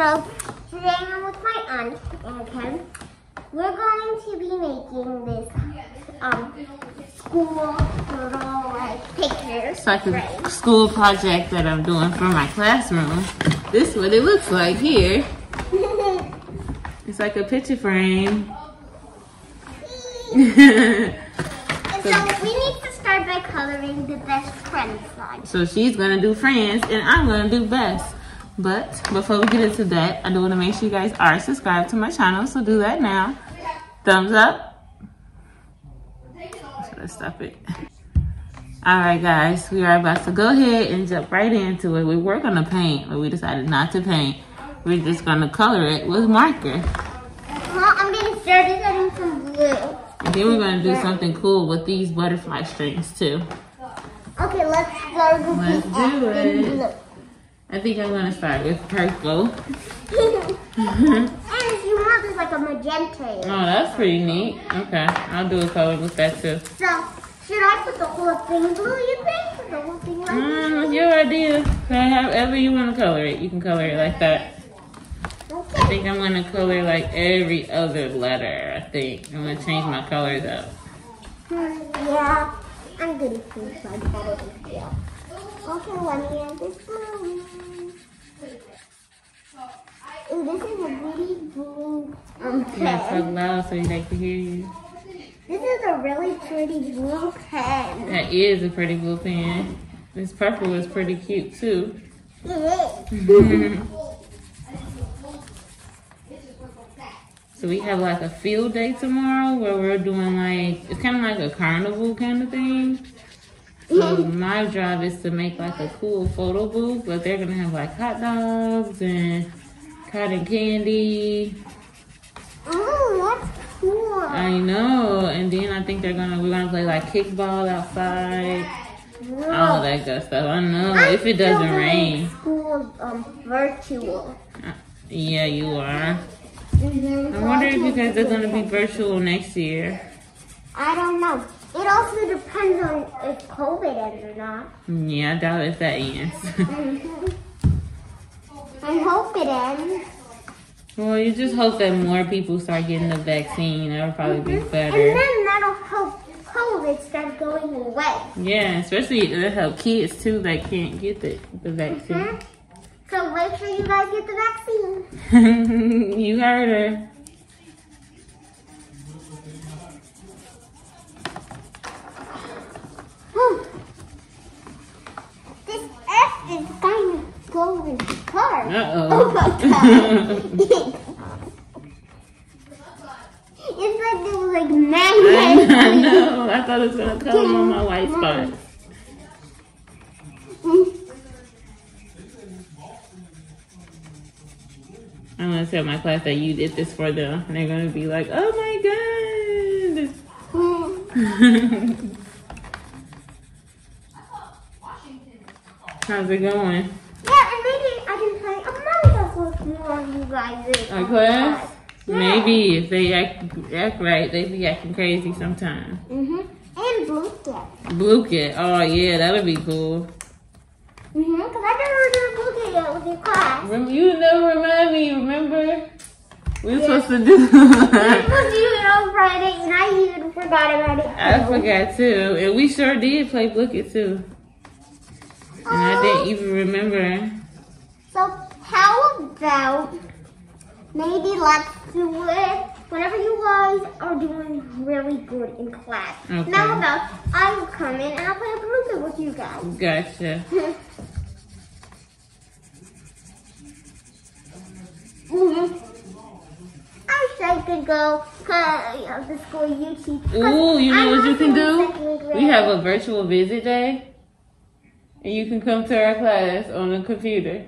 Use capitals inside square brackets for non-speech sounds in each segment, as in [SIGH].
so today I'm with my aunt and We're going to be making this um school little like pictures. It's like a school project that I'm doing for my classroom. This is what it looks like here. [LAUGHS] It's like a picture frame. and [LAUGHS] so we need to start by coloring the best friend slide. so she's gonna do friends and I'm gonna do best. But before we get into that, I do wanna make sure you guys are subscribed to my channel, so do that now. Thumbs up. Stop it. Alright guys, we are about to go ahead and jump right into it. We were gonna paint, but we decided not to paint. We're just gonna color it with marker. Well, I'm getting started adding some blue. And then we're gonna do something cool with these butterfly strings too. Okay, let's start with Let's do it. I think I'm gonna start with purple. and if you want, there's like a magenta. Oh, that's pretty neat. Okay, I'll do a color with that too. So, should I put the whole thing blue, you think? The whole thing like Mm, it's your idea. However you want to color it, you can color it like that. I think I'm gonna color like every other letter. I think I'm gonna change my colors up. Hmm, Yeah, I'm gonna like better than you. Okay, let me add this blue. Ooh, this is a really blue. Um, gotta pen. talk loud so they can hear you. This is a really pretty blue pen. That is a pretty blue pen. This purple is pretty cute too. It is. [LAUGHS] So we have like a field day tomorrow where we're doing like it's kind of like a carnival kind of thing. So my job is to make like a cool photo booth, but they're gonna have like hot dogs and cotton candy. Oh, that's cool. I know, and then I think they're gonna we're gonna play like kickball outside, all that good stuff. I know I'm if it doesn't rain. School um virtual. Yeah, you are. Mhm, I wonder if you guys are gonna be virtual next year. I don't know. It also depends on if COVID ends or not. Yeah, I doubt if that ends. Mhm. I hope it ends. Well, you just hope that more people start getting the vaccine. That would probably be Mhm. And better. then that'll help COVID start going away. Yeah, especially it'll help kids too that can't get the, the vaccine. Mhm. So make sure you guys get the vaccine. [LAUGHS] you heard her. Whew. This F is kind of going hard. Uh Oh my god. [LAUGHS] it's like it was like [LAUGHS] I know. I thought it was gonna come on my white spot. I'm gonna tell my class that you did this for them, and they're gonna be like, "Oh my god!" [LAUGHS] How's it going? Yeah, and maybe I can play Among Us with more of you guys. Class? Yeah. Maybe if they act act right, they be acting crazy sometimes. Mhm. And Blue Cat. Blooket, oh yeah, that'll be cool. Mhm. Cause I never did Blue Cat yet with your class. Rem- You never remind me, remember? We were supposed to do. We were supposed to do it [LAUGHS] on Friday, and I even forgot about it. I forgot too, and we sure did play Book It too, and I didn't even remember. So how about maybe let's do it whenever you guys are doing really good in class. Okay. Now about I will come in and I'll play a group with you guys. Gotcha. hmm [LAUGHS] I wish I could go to the school you teach. Ooh, you know I'm what you can do? We have a virtual visit day, and you can come to our class on the computer.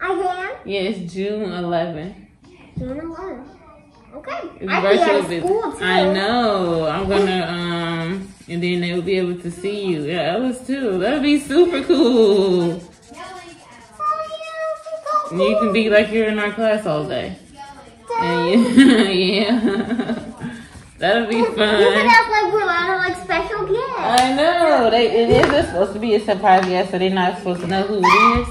I can. Yeah, it's June 11th. June 11th. Okay. It's I virtual can at school too. I know. I'm gonna um, and then they will be able to see you. Yeah, us too. That'll be super cool. And you can be like you're in our class all day. And you, [LAUGHS] yeah, [LAUGHS] that'll be You can fun. act like we're like special guests. I know. They it is supposed to be a surprise guest, so they're not supposed to know who it is.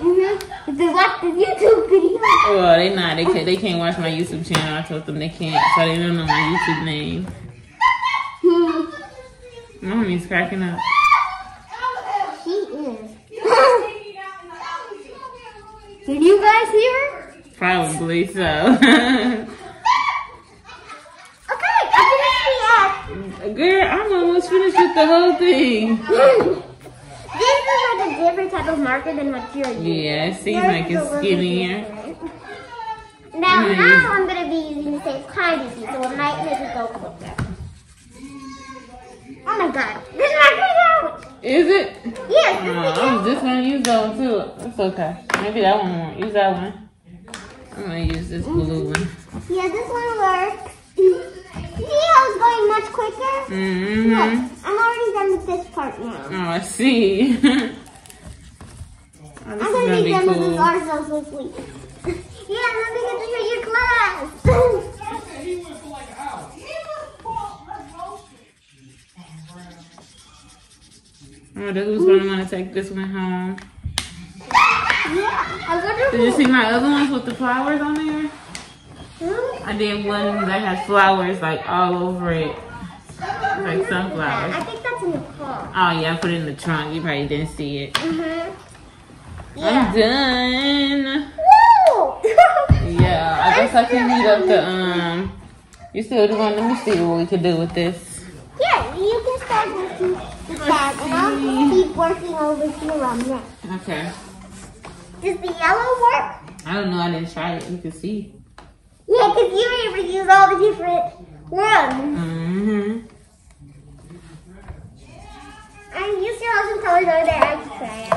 Mm-hmm. If they watch the YouTube video. Well, they not. They can't. They can't watch my YouTube channel. I told them they can't, so they don't know my YouTube name. Mommy's cracking up. She is. [LAUGHS] Did you guys hear her? Probably so. [LAUGHS] Okay, I finished the act. Girl, I'm almost finished with the whole thing. this is like a different type of marker than what you're using. Yeah, it seems Yours like it's skinnier. Now, Nice. now I'm gonna be using the same kind of so it might make it go quicker. Oh my god, this marker out! Is it? Yes, Oh, this is I was just gonna use that one too. It's okay. Maybe that one won't. Use that one. I'm gonna use this blue one. Yeah, this one works. [LAUGHS] See how it's going much quicker? Mm-hmm. Look, I'm already done with this part now. Oh, I see. [LAUGHS] oh, [LAUGHS] I'm gonna gonna be done with this cool. art so quickly. yeah, let me get to show your class. I wonder who's gonna wanna take this one home. [LAUGHS] yeah, I wonder Did you see my other ones with the flowers on there? Hmm? I did one that has flowers like all over it. Like sunflowers. I think that's in the car. Oh yeah, I put it in the trunk. You probably didn't see it. Mm-hmm. I'm done. Woo! [LAUGHS] Yeah, I guess I can heat up the [LAUGHS] um. You still doing? Let me see what we can do with this. Yeah, you can start working the that, and I'll keep working over here on that. Okay. Does the yellow work? I don't know. I didn't try it. You can see. Yeah, because you were able to use all the different ones. Mm-hmm. And you still have some colors over there. I can try it.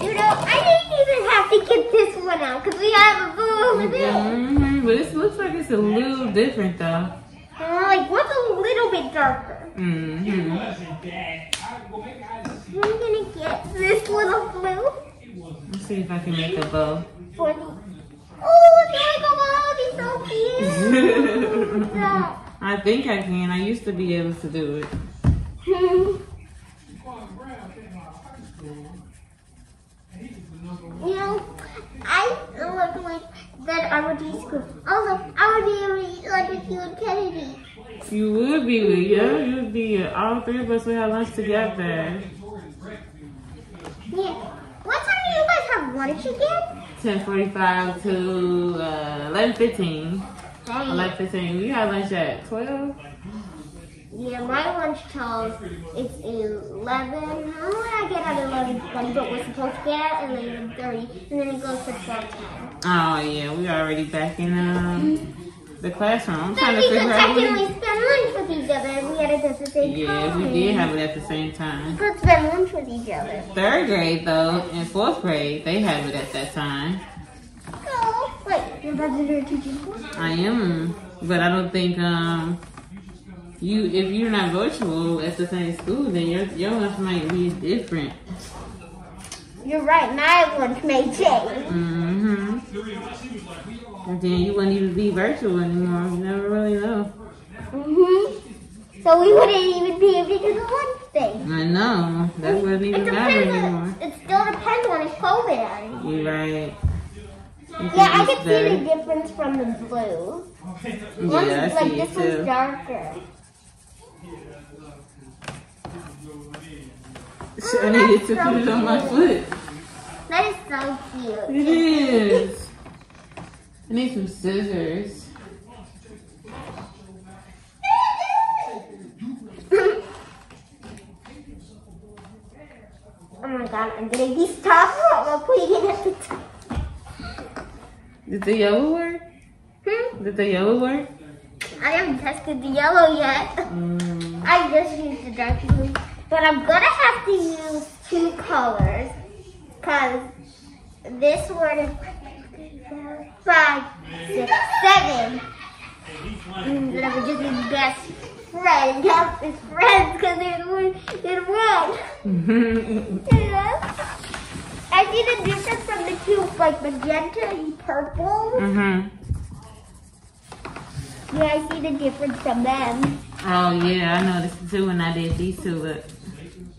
You know, I didn't even have to get this one out because we have a blue over there. Mm-hmm. But it looks like it's a little different though. Uh, like, what's a little bit darker? Mm-hmm. I'm gonna get this little blue see if I can make a bow. for the. Oh, it's like a ball. It's so cute. [LAUGHS] I think I can. I used to be able to do it. [LAUGHS] You know, I look like that I would use school. Oh, also, I would be able to eat like with you and Kennedy. You would be with yeah. You'd be all three of us would have lunch together. Yeah. What have lunch again? Ten forty-five to uh, eleven fifteen. Dang. Eleven fifteen. We had lunch at twelve. Yeah, my lunch tells it's 11. Normally I get out at 11.20, but we're supposed to get out at 11.30, and then it goes to 12.10. Oh yeah, we already back in um, the classroom. I'm trying to we figure out. technically When... spend lunch with each other, we had it at the same Yeah, time. we did have it at the same time. We could spend lunch with each other. Third grade though, and fourth grade, they have it at that time. Oh, wait, you're about to do a teaching? I am, but I don't think um you if you're not virtual at the same school, then your your lunch might be different. You're right, my lunch may change. Mm-hmm. And then you wouldn't even be virtual anymore. You never really know. Mm-hmm. So we wouldn't even be able to do the lunch thing. I know that wouldn't even matter anymore. it still depends on if COVID ends. You're right. Yeah, I can see the difference from the blue. One's Yeah, I like this it one's too. darker. I needed to put it on my foot. That is so cute. It is. I need some scissors. oh my god, I'm getting these top I'm putting it at the top. Did the yellow work? Hmm? Did the yellow work? I haven't tested the yellow yet. Mm. I just used the dark blue. But I'm gonna have to use two colors. Cause this one is five, six, seven. And I would just be best friends. Help as friends because they're one they're. Yeah. I see the difference from the two like magenta and purple. mhm. Yeah, I see the difference from them. Oh yeah, I noticed too when I did these two. But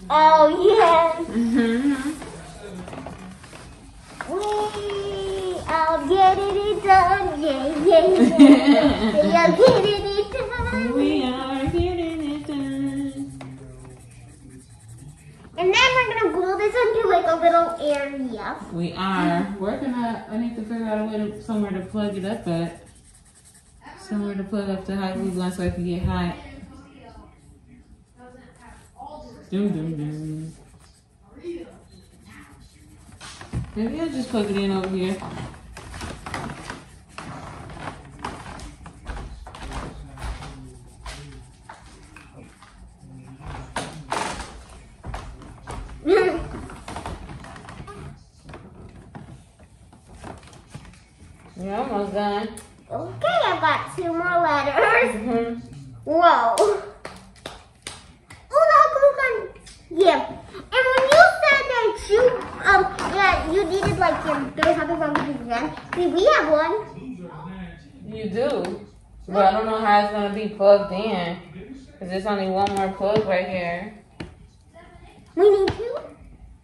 Oh, yeah. Mm-hmm. We are getting it done. Yeah, yeah, yeah. we are getting it done. We are getting it done. And then we're gonna glue this into like a little area. We are. Where can I? I need to figure out a way to somewhere to plug it up at. Somewhere to plug up the hot glue gun so I can get hot. Doom doom doom. Maybe I'll just plug it in over here. You're almost done. okay, I got two more letters. Mhm. Whoa. Oh, the glue gun. Yeah. And when you said that you um that you needed like your there was something wrong with your gun, see we have one. You do. But I don't know how it's gonna be plugged in. Cause there's only one more plug right here. We need two.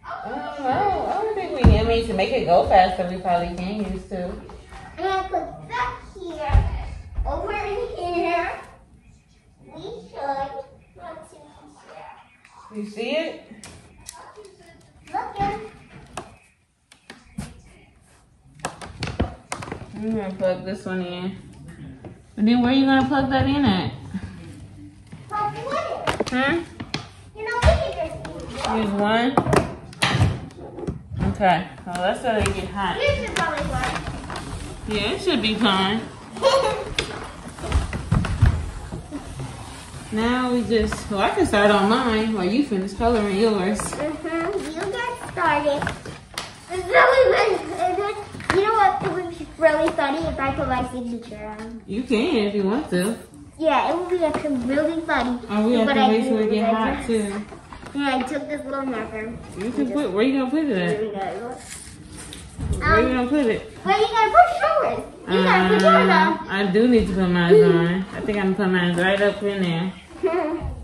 I don't know. I don't think we need. I mean, to make it go faster, we probably can use two. And I put that here. Over in here. We should. Let's see here. You see it? Look in. I'm gonna plug this one in. But then where are you gonna plug that in at? But what? Huh? You know, we can just Use one. Okay. Well, that's how they get hot. This is probably one. Yeah, it should be fine. [LAUGHS] Now we just. Well, I can start on mine while you finish coloring yours. Mm-hmm. You get started. It's really good. You know what? It would be really funny if I put my signature on. You can if you want to. Yeah, it would be actually really funny. Oh, we have But to I wait till it get hot this. too. Yeah, I took this little marker. You can put. Where you gonna put it at? Here we go. Where you Um, gonna put it? Where you gotta put yours? You gotta put yours Uh, I do need to put mine on. I think I'm gonna put mine right up in there. On.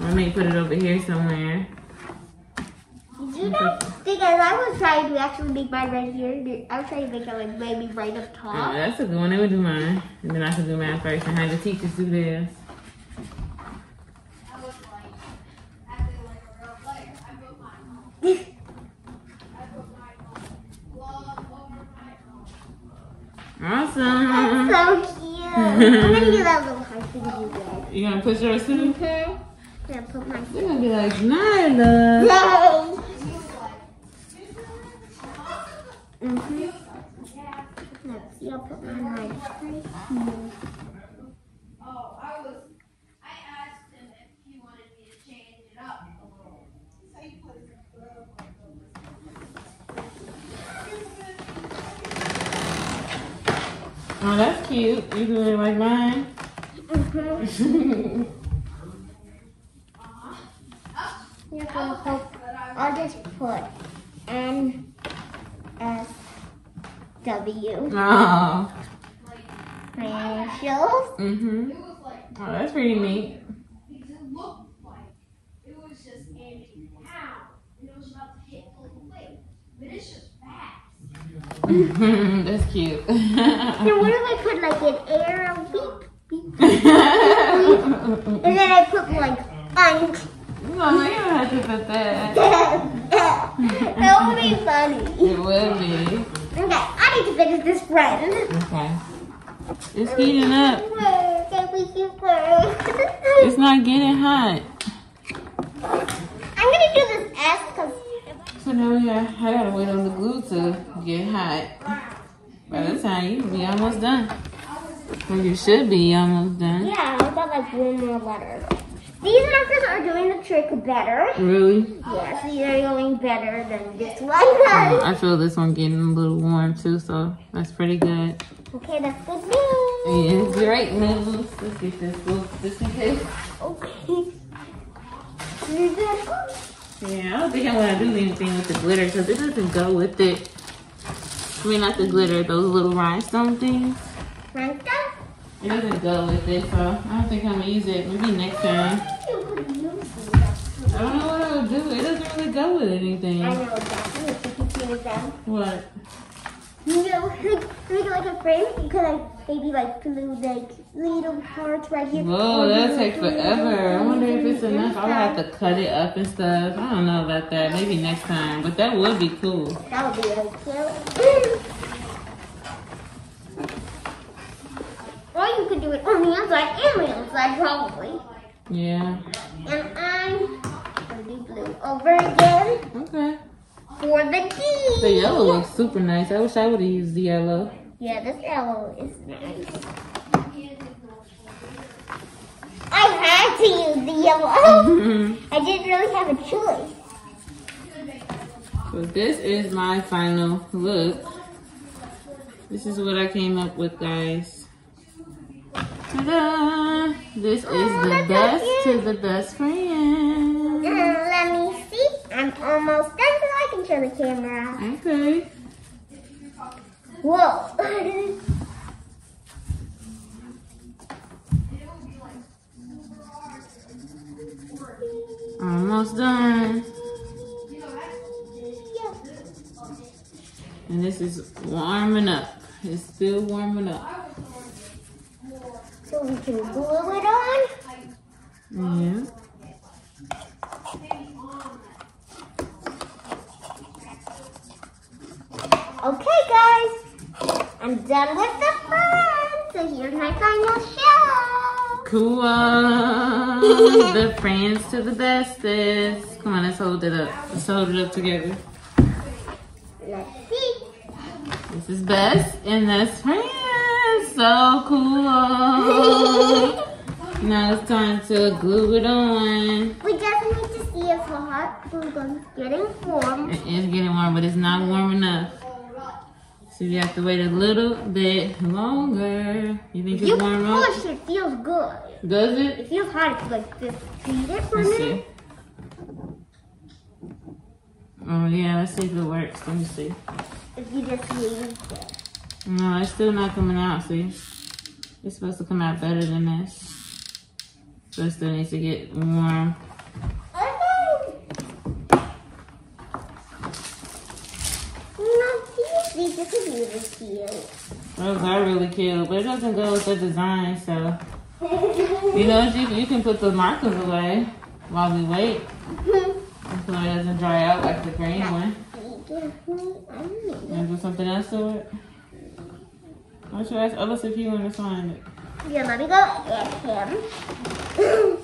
I may put it over here somewhere. Did you know? Because I was trying to actually make mine right here. I was trying to make it like maybe right up top. Oh, that's a good one. I would do mine. And then I can do mine first and have the teachers do theirs. [LAUGHS] Awesome. That's so [LAUGHS] cute. I'm gonna do that little heart [LAUGHS] thing you did. Gonna put yours too? Okay. I'm gonna put my You're gonna be like, Nyla. Yay! Let's see, I'll put mine right here. Oh, I was, I asked him if he wanted me to change it up a little. Oh, that's cute. You doing it like mine? Mm-hmm. You're gonna put, I'll just put N S W. Oh. Mm-hmm. Was like, Oh, that's pretty neat. because it looked like it was [LAUGHS] just aiming down and it was about to hit full weight. But it's just fast. that's cute. [LAUGHS] Then what if I put like an arrow beep beep? And then I put like un. no, you don't have to put that. that would be funny. It will be. Okay, I need to finish this friend. Okay. It's heating up. Can we keep her? It's not getting hot. I'm gonna do this S because So now we got, I gotta wait on the glue to get hot. By the time you be almost done. Or you should be almost done. yeah, I've got like one more letter. These markers are doing the trick better. Really? Yes, these are going better than this one Oh. I feel this one getting a little warm too, so that's pretty good. Okay, that's good news. Yeah, great news. Let's get this just in case. Okay. Yeah, I don't think I want to do anything with the glitter because it doesn't go with it. I mean, not the glitter, those little rhinestone things. Like It doesn't go with it, so I don't think I'm gonna use it. Maybe next time. That? I don't know what I would do. It doesn't really go with anything. I know exactly what you with them. What? You know, like, [LAUGHS] like, like a frame, you could like maybe like glue like little parts right here. Whoa, that'll take forever. I wonder if it's enough. I'll have to cut it up and stuff. I don't know about that. Maybe next time. But that would be cool. That would be really cute. [LAUGHS] or you could do it on the outside and the inside, probably. Yeah. And I'm blue over again Okay. for the key. The yellow looks super nice. I wish I would have used the yellow. Yeah, this yellow is nice. I had to use the yellow. Mm-hmm. I didn't really have a choice. So this is my final look. This is what I came up with, guys. This is Oh, the that's so best to the best friend. Uh, let me see. I'm almost done so I can show the camera. Okay. Whoa. [LAUGHS] Almost done. And this is warming up. It's still warming up. so we can glue it on. Yeah. Okay, guys. I'm done with the front. So here's my final show. Cool. [LAUGHS] the friends to the bestest. Come on, let's hold it up. Let's hold it up together. Let's see. This is best and that's friends. So cool. [LAUGHS] now it's time to glue it on. We just need to see if the hot glue gun's getting warm. It is getting warm, but it's not warm enough. So you have to wait a little bit longer. You think You it's warm up? push, it feels good. Does It it? feels hot you like just beat it for a Let's minute. see. Oh yeah, let's see if it works. Let me see. If you just use it. No, it's still not coming out, see? It's supposed to come out better than this. So it still needs to get warm. Okay. No, these this is really cute. Those are really cute, but it doesn't go with the design, so. You know, you, you can put the markers away while we wait. So it doesn't dry out like the green one. And do something else to it. Why don't you ask Ellis if he want to sign it? Yeah, let me go get him.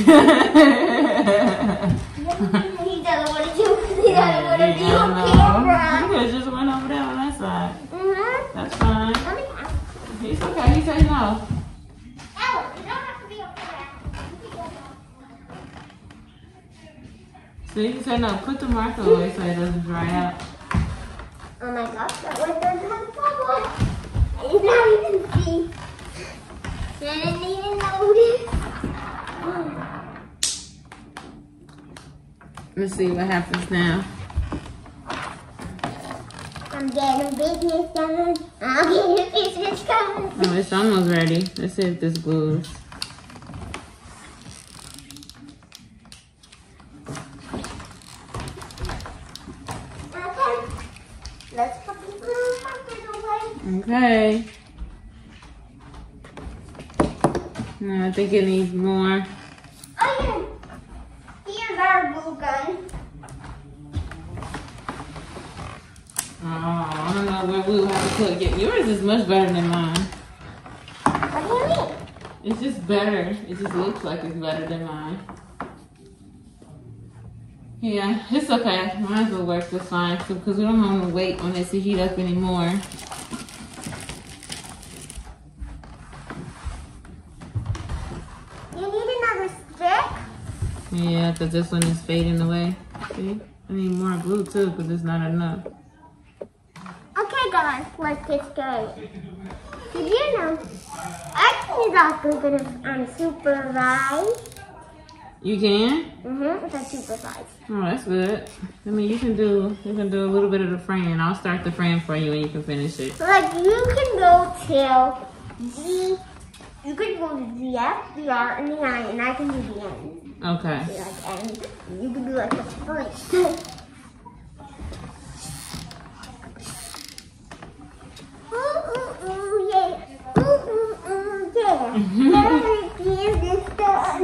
He doesn't want to do. He doesn't want to be on camera. Just went over there on that side. That's fine. He's okay. He said no. See, he said no. Put the marker away so it doesn't dry out. Oh my gosh, that one doesn't have a problem. I did not even see. I didn't even notice. Let's see what happens now. I'm getting business done. I'm getting business done. Oh, it's almost ready. Let's see if this glues. Okay. Let's put the markers away. Okay. No, I think it needs more. Oh yeah. Our glue gun. Oh, I don't know where we will have to put it. Yours is much better than mine. What do you mean? It's just better. It just looks like it's better than mine. Yeah, it's okay. Mine will work just fine because we don't want to wait on it to heat up anymore. You need another stick? Yeah, because this one is fading away. See? I need more glue too because it's not enough. Okay guys, let's get started. Did you know I can use our glue gun unsupervised? You can? Mm-hmm. It's a super size. Oh, that's good. I mean, you can do you can do a little bit of the frame. I'll start the frame for you and you can finish it. Like you can go till D. You can go to the F, the R, and the I, and I can do the N. Okay. Like and you can do like.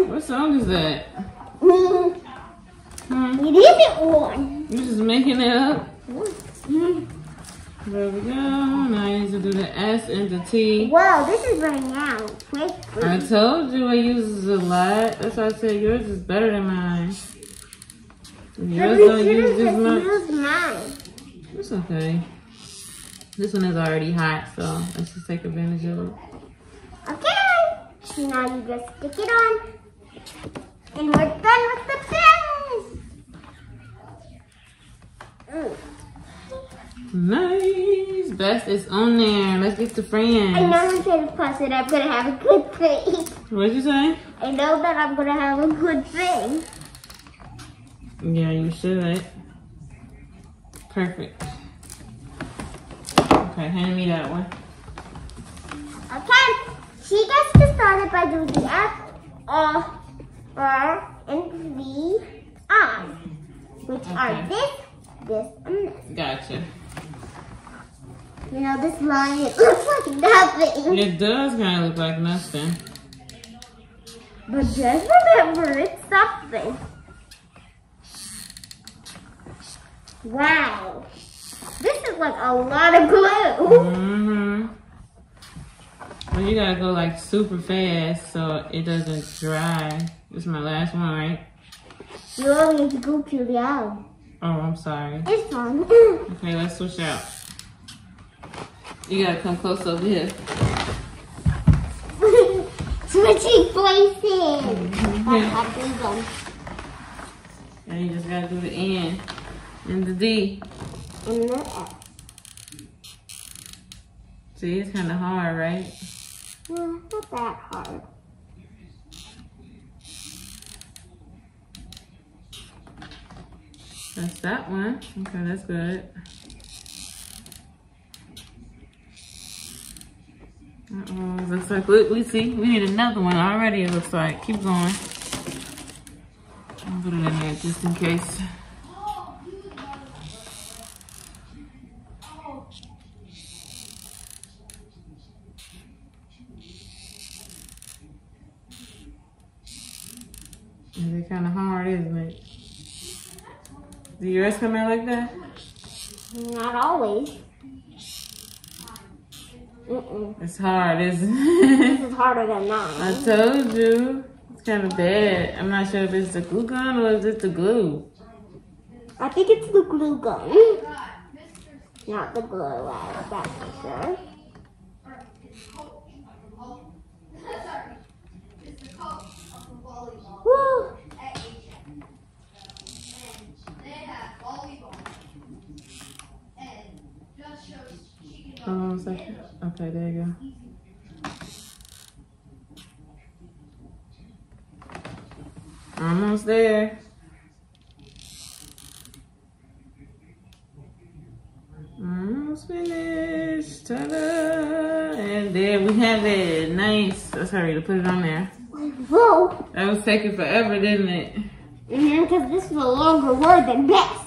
What song is that? Mm, Hmm? It isn't one. You just making it up? Mm. There we go. Now I need to do the S and the T. Wow, this is running out quickly. I told you I use a lot. That's why I said yours is better than mine. Yours don't use this much. Mine. It's okay. This one is already hot, so let's just take advantage of it. Okay. Now you just stick it on. And we're done with the pins. Mm. Nice. Best is on there. Let's get the I friends. know I'm going to plus it. I'm going to have a good thing. What'd you say? I know that I'm going to have a good thing. Yeah, you should. Perfect. Okay, hand me that one. Okay. She gets to start it by doing the F, O, R, and V, I. Which are this, this, and this. Gotcha. You know, this line, [LAUGHS] looks like nothing. It does kind of look like nothing. But just remember, it's something. Wow. This is like a lot of glue. Mm-hmm. Well, you gotta go like super fast so it doesn't dry. This is my last one, right? You only have to go to the out. Oh, I'm sorry. It's fun. [LAUGHS] Okay, let's switch out. You gotta come close over here. Switching places. Mhm. I have. And you just gotta do the N and the D. And the F. See, it's kind of hard, right? Well, not that hard. That's that one. Okay, that's good. Uh-oh, looks like, look, we see, we need another one already, it looks like. Keep going. I'll put it in there just in case. It's kind of hard, isn't it? Do yours come out like that? Not always. Mm-mm. It's hard, isn't This it? is harder than mine. I told you. It's kind of bad. I'm not sure if it's the glue gun or is it the glue. I think it's the glue gun. Not the glue that's for sure. Sorry. It's the coach of the volleyball Woo! at HM. And they have volleyball. And just shows she can Hold on a second. Okay, there you go. Almost there. Almost finished. And there we have it. Nice. Let's hurry to put it on there. Whoa! That was taking forever, didn't it? Mm-hmm, because this is a longer word than. Best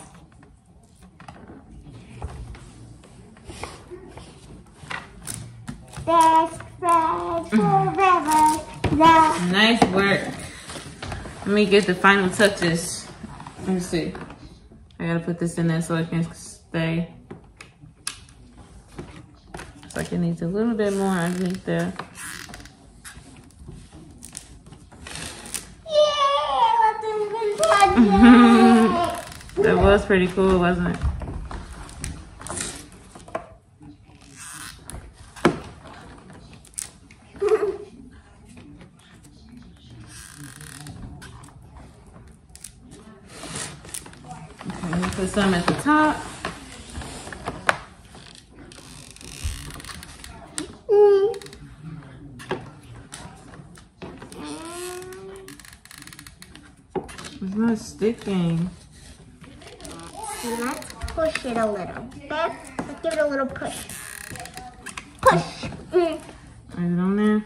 Nice work. Let me get the final touches. Let me see. I gotta put this in there so it can stay. Looks like it needs a little bit more underneath there. Yeah, let them win project. That was pretty cool, wasn't it? Okay, let me put some at the top. It's not sticking. Let's push it a little bit. Let's give it a little. Push. Mm. Is it on there?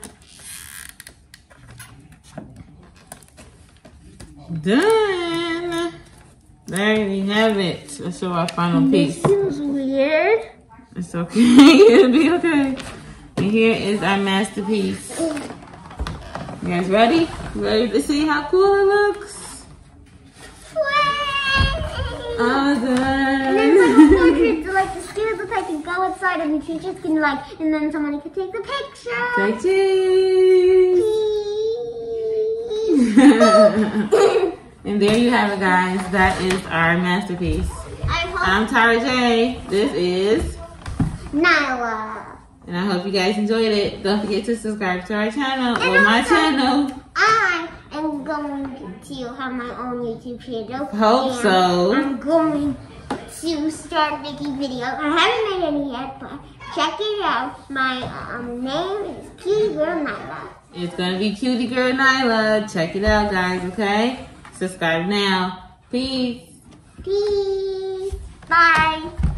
Done. There we have Let's our final This piece. feels weird. It's okay. [LAUGHS] It'll be okay. And here is our masterpiece. You guys ready? Ready to see how cool it looks? All And then some done. portraits, like the students like can go outside and the teachers can like, and then somebody can take the picture. Say cheese. [LAUGHS] [LAUGHS] and there you have it, guys. That is our masterpiece. I'm Tara J. This is, Nyla. and I hope you guys enjoyed it. Don't forget to subscribe to our channel or my channel. I am going to have my own YouTube channel. Hope and so. I'm going to start making videos. I haven't made any yet, but check it out. My um, name is Cutie Girl Nyla. It's gonna be Cutie Girl Nyla. Check it out, guys. Okay, subscribe now. Peace. Peace. Bye.